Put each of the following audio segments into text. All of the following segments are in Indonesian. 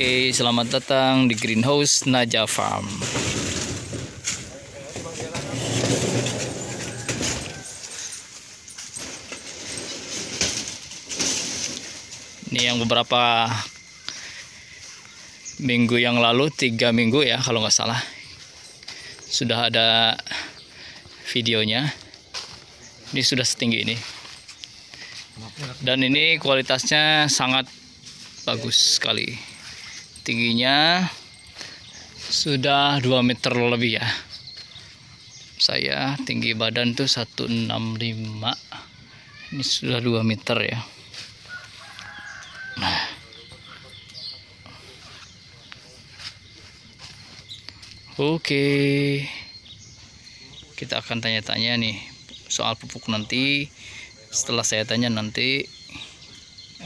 Oke, selamat datang di greenhouse Naja Farm. Ini yang beberapa minggu yang lalu, tiga minggu ya kalau nggak salah, sudah ada videonya. Ini sudah setinggi ini. Dan ini kualitasnya sangat bagus sekali. Tingginya sudah 2 meter lebih ya. Saya tinggi badan tuh 165. Ini sudah 2 meter ya. Nah. Oke. Kita akan tanya-tanya nih soal pupuk nanti. Setelah saya tanya nanti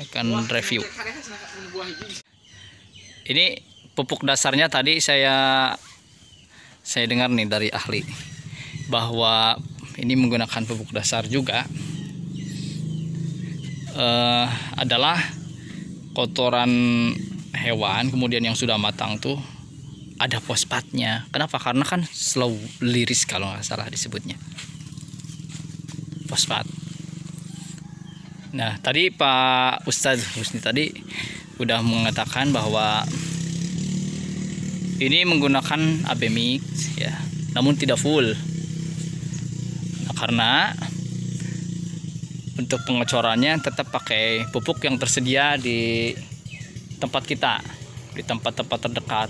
akan review. Ini pupuk dasarnya tadi saya saya dengar nih dari ahli bahwa ini menggunakan pupuk dasar juga uh, adalah kotoran hewan kemudian yang sudah matang tuh ada fosfatnya. Kenapa? Karena kan slow liris kalau nggak salah disebutnya fosfat. Nah, tadi Pak Ustadz Husni tadi udah mengatakan bahwa ini menggunakan AB mix ya, namun tidak full. Nah, karena untuk pengecorannya tetap pakai pupuk yang tersedia di tempat kita, di tempat-tempat terdekat.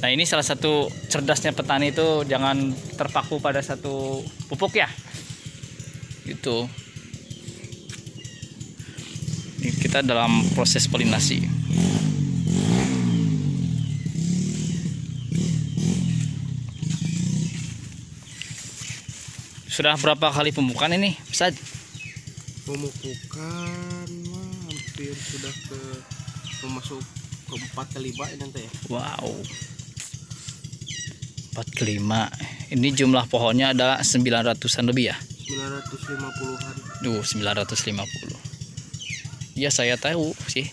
Nah, ini salah satu cerdasnya petani itu jangan terpaku pada satu pupuk ya. Gitu kita dalam proses polinasi sudah berapa kali pemupukan ini Ustaz? pemupukan hampir sudah ke memasuk ke empat kali lima ini nanti ya. Wow. Empat ke lima ini jumlah pohonnya ada 900an lebih ya? 950an Duh 950 ya saya tahu sih.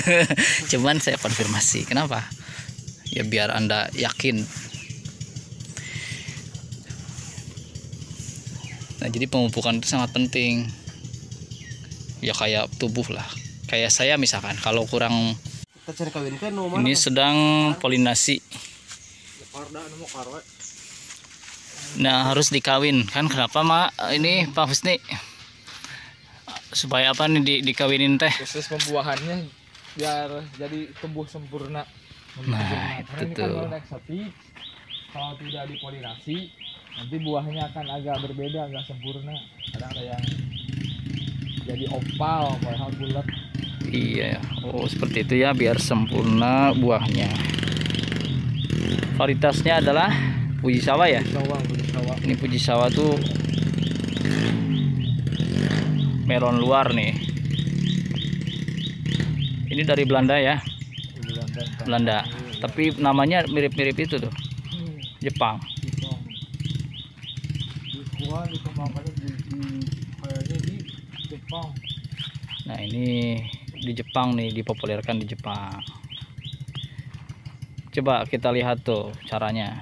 Cuman saya konfirmasi. Kenapa? Ya biar anda yakin. Nah jadi pemupukan itu sangat penting. Ya kayak tubuh lah. Kayak saya misalkan kalau kurang ini sedang polinasi. Nah harus dikawin. Kan kenapa mak? Ini Pak Husni supaya apa nih di, dikawinin teh? Proses pembuahannya biar jadi tumbuh sempurna. Nah itu Karena ini tuh. kan kalau kalau tidak dipolinasi nanti buahnya akan agak berbeda agak sempurna. Kadang ada yang jadi oval padahal bulat. Iya oh seperti itu ya biar sempurna buahnya. Varietasnya adalah puji sawah ya? Sawah sawah. Ini puji sawah tuh melon luar nih. Ini dari Belanda ya. Belanda tapi namanya mirip-mirip itu tuh. Jepang. Nah ini di Jepang nih dipopulerkan di Jepang. Coba kita lihat tuh caranya.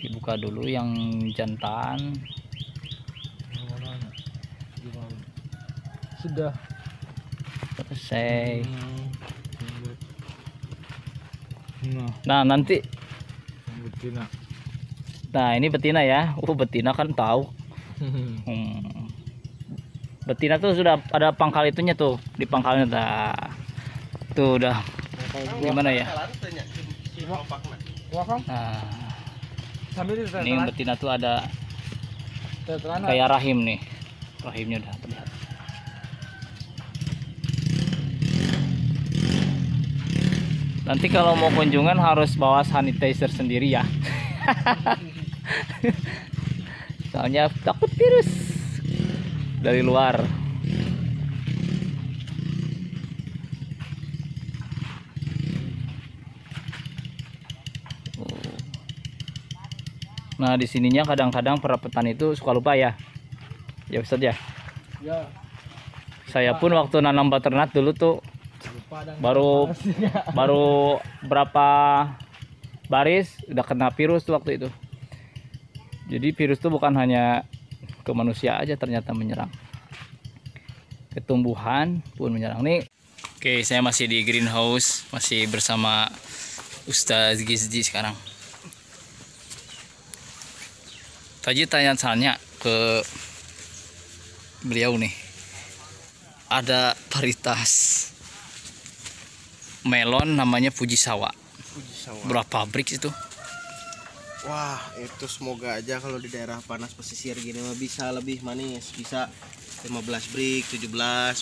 Dibuka dulu yang jantan sudah. Selesai. Nah. Nah nanti. Betina. Nah ini betina ya. Uh betina kan tahu. Hmm. betina tuh sudah ada pangkal itunya tuh di pangkalnya dah. Tuh udah. Gimana ya? Nah. ini betina tuh ada kayak rahim nih. Rahimnya udah terlihat nanti kalau mau kunjungan harus bawa sanitizer sendiri ya. Soalnya takut virus dari luar. Nah di sininya kadang-kadang para petani itu suka lupa ya, ya Ustadz ya. ya. Saya pun waktu nanam butternut dulu tuh Baru- baru berapa baris udah kena virus tuh waktu itu. Jadi virus tuh bukan hanya ke manusia aja ternyata menyerang. Ke tumbuhan pun menyerang. Nih oke saya masih di greenhouse masih bersama Ustaz Gizji sekarang. Tadi tanya-tanya ke beliau nih. Ada varietas melon namanya Fujisawa Puji sawah. berapa pabrik itu Wah, itu semoga aja kalau di daerah panas pesisir gini mah bisa lebih manis, bisa 15 brick, 17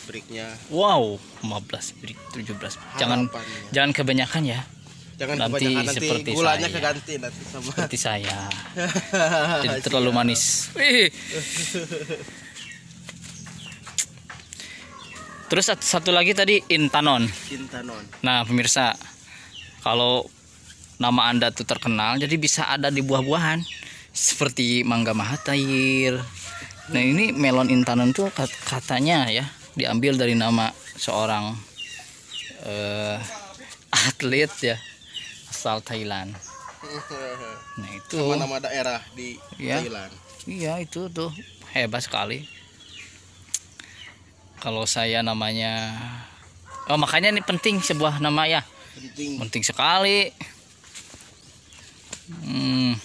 bricknya. wow 15 brick 17 jangan Harapannya. jangan kebanyakan ya Jangan nanti kebanyakan nanti seperti gulanya saya. keganti nanti sama. seperti saya jadi terlalu manis Wih. terus sat- satu lagi tadi intanon Cinta non. nah pemirsa kalau nama anda tuh terkenal jadi bisa ada di buah-buahan seperti mangga mahatair nah ini melon intanon tuh kat- katanya ya diambil dari nama seorang eh, atlet ya asal Thailand nah itu Sama nama daerah di Ya. Thailand. Iya itu tuh hebat sekali. Kalau saya namanya, oh makanya ini penting sebuah nama ya, Penting. penting sekali. Hmm,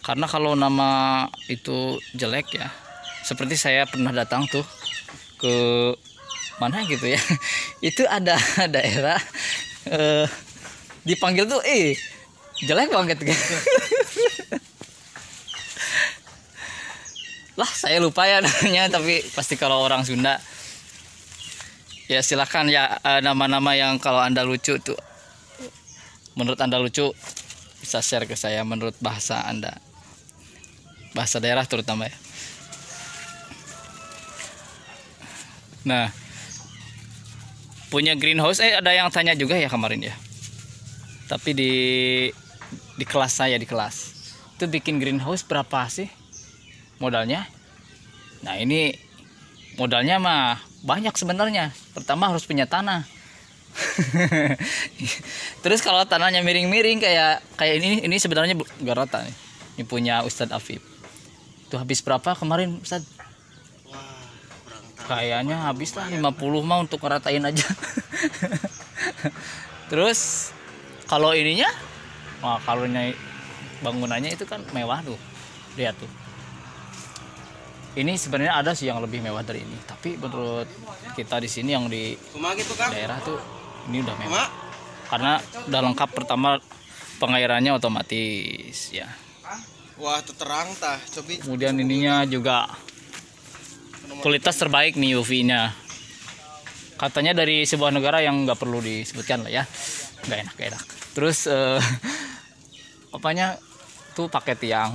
karena kalau nama itu jelek ya, seperti saya pernah datang tuh ke mana gitu ya, itu ada daerah eh, dipanggil tuh eh jelek banget gitu. lah saya lupa ya namanya tapi pasti kalau orang Sunda. Ya silakan ya eh, nama-nama yang kalau anda lucu tuh. Menurut anda lucu bisa share ke saya menurut bahasa anda. Bahasa daerah terutama ya. Nah punya greenhouse eh ada yang tanya juga ya kemarin ya. Tapi di di kelas saya di kelas. Itu bikin greenhouse berapa sih modalnya. Nah ini modalnya mah banyak sebenarnya. Pertama harus punya tanah. Terus kalau tanahnya miring-miring kayak kayak ini ini sebenarnya nggak rata nih. Ini punya Ustadz Afif itu habis berapa kemarin Ustadz? Kayaknya habis lah 50 mah untuk ngeratain aja. Terus kalau ininya? Wah kalau bangunannya itu kan mewah tuh. Lihat tuh ini sebenarnya ada sih yang lebih mewah dari ini. Tapi menurut kita di sini yang di gitu, daerah tuh ini udah mewah. Karena udah lengkap pertama pengairannya otomatis ya. Wah, terang tah. Cobi. kemudian ininya juga kualitas terbaik nih UV-nya katanya dari sebuah negara yang nggak perlu disebutkan lah ya. Nggak enak enak. Terus eh, apanya? Tuh pakai tiang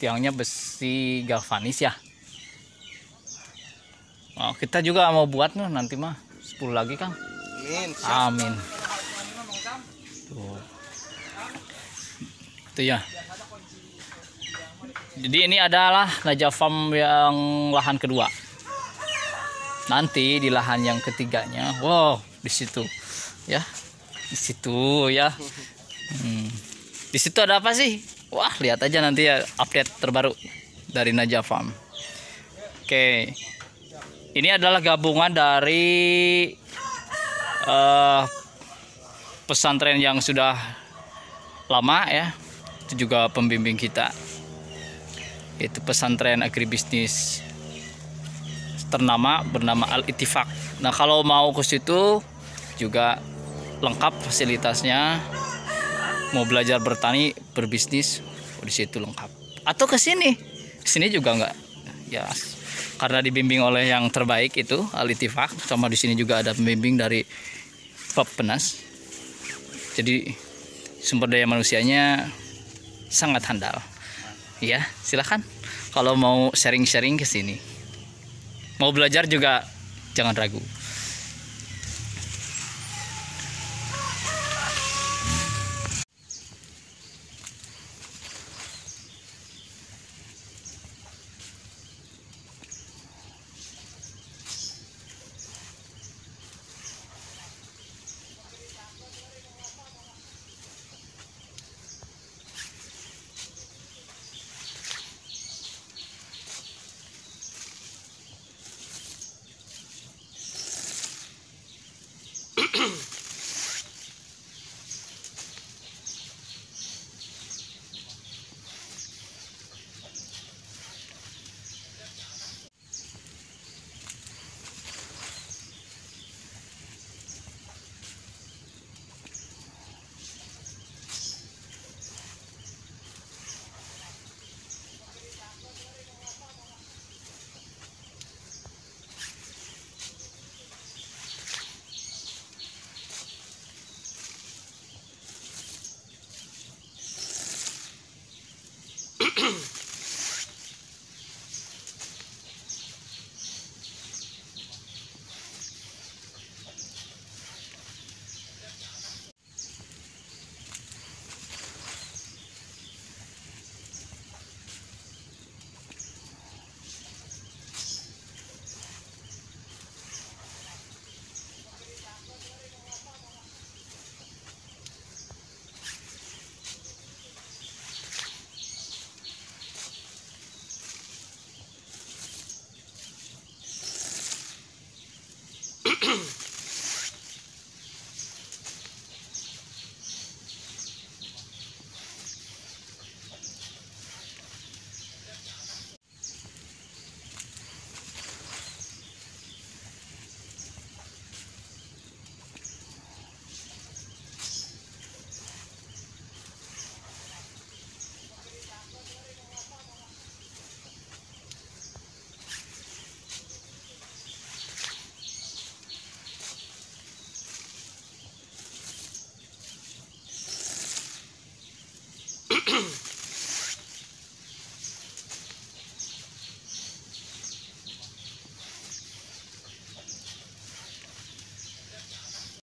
tiangnya besi galvanis ya Oh, kita juga mau buat nih nanti mah 10 lagi kang Amin. Amin. Tuh. Itu ya. Jadi ini adalah Naja Farm yang lahan kedua. Nanti di lahan yang ketiganya, wow, di situ, ya, di situ ya. Hmm. Di situ ada apa sih? Wah, lihat aja nanti ya update terbaru dari Naja Farm. Oke, ini adalah gabungan dari eh, pesantren yang sudah lama ya itu juga pembimbing kita itu pesantren agribisnis ternama bernama Al Ittifaq. Nah kalau mau ke situ juga lengkap fasilitasnya mau belajar bertani berbisnis oh, di situ lengkap. Atau ke sini. Sini juga enggak ya karena dibimbing oleh yang terbaik itu Al Ittifaq sama di sini juga ada pembimbing dari Penas. Jadi sumber daya manusianya sangat handal. Ya silahkan kalau mau sharing-sharing ke sini. Mau belajar juga jangan ragu